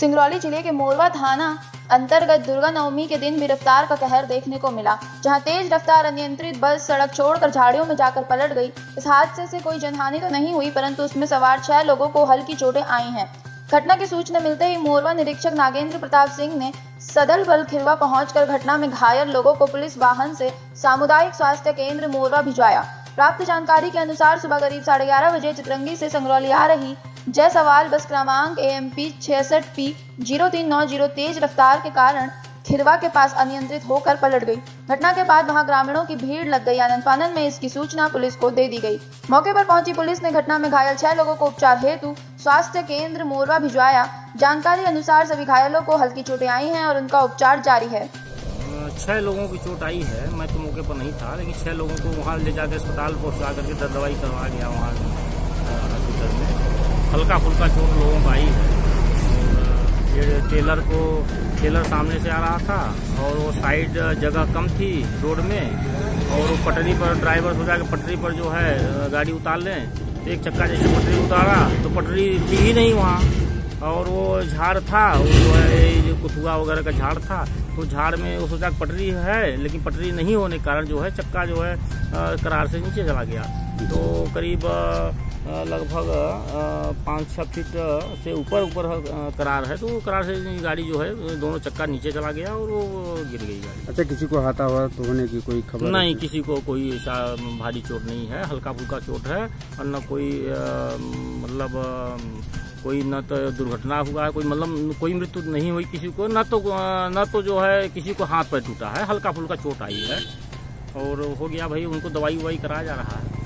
सिंगरौली ज़िले के मोरवा थाना अंतर्गत दुर्गा नवमी के दिन भी रफ्तार का कहर देखने को मिला, जहाँ तेज रफ्तार अनियंत्रित बस सड़क छोड़कर झाड़ियों में जाकर पलट गई। इस हादसे से कोई जनहानि तो नहीं हुई, परंतु उसमें सवार छह लोगों को हल्की चोटें आई हैं। घटना की सूचना मिलते ही मोरवा निरीक्षक नागेंद्र प्रताप सिंह ने सदल बल खिरवा पहुंचकर घटना में घायल लोगों को पुलिस वाहन से सामुदायिक स्वास्थ्य केंद्र मोरवा भिजवाया। प्राप्त जानकारी के अनुसार सुबह करीब साढ़े ग्यारह बजे चित्रंगी से संगरौली आ रही जय सवाल, बस क्रमांक ए एम पी छियासठ पी ज़ीरो तीन नौ ज़ीरो तेज रफ्तार के कारण खिरवा के पास अनियंत्रित होकर पलट गई। घटना के बाद वहाँ ग्रामीणों की भीड़ लग गई। आनंद फानन में इसकी सूचना पुलिस को दे दी गई। मौके पर पहुँची पुलिस ने घटना में घायल छह लोगों को उपचार हेतु स्वास्थ्य केंद्र मोरवा भिजवाया। जानकारी अनुसार सभी घायलों को हल्की चोटें आई हैं और उनका उपचार जारी है। छह लोगों की चोट आई है। मैं तो मौके पर नहीं था, लेकिन छह लोगों को वहाँ ले जाकर अस्पताल पहुँचा करके दवाई करवा गया वहाँ हल्का फुल्का चोट लोगों को आई है। ये टेलर को, टेलर सामने से आ रहा था और वो साइड जगह कम थी रोड में और वो पटरी पर ड्राइवर सोचा कि पटरी पर जो है, गाड़ी उतार लें। तो एक चक्का जैसे पटरी उतारा तो पटरी थी ही नहीं वहाँ। और वो झाड़ था, वो जो है जो कुथुआ वगैरह का झाड़ था तो झाड़ में वो सोचा पटरी है, लेकिन पटरी नहीं होने के कारण जो है, चक्का जो है करार से नीचे चला गया। तो करीब लगभग पाँच छः फीट से ऊपर ऊपर करार है तो वो करार से गाड़ी जो है दोनों चक्का नीचे चला गया और वो गिर गई गाड़ी। अच्छा किसी को हाथापात तो होने की कोई खबर नहीं किसी को कोई ऐसा भारी चोट नहीं है हल्का फुल्का चोट है और न कोई मतलब कोई न तो दुर्घटना हुआ है कोई मतलब कोई मृत्यु नहीं हुई किसी को न तो न तो जो है किसी को हाथ पैर टूटा है हल्का फुल्का चोट आई है और हो गया भाई उनको दवाई ववाई कराया जा रहा है।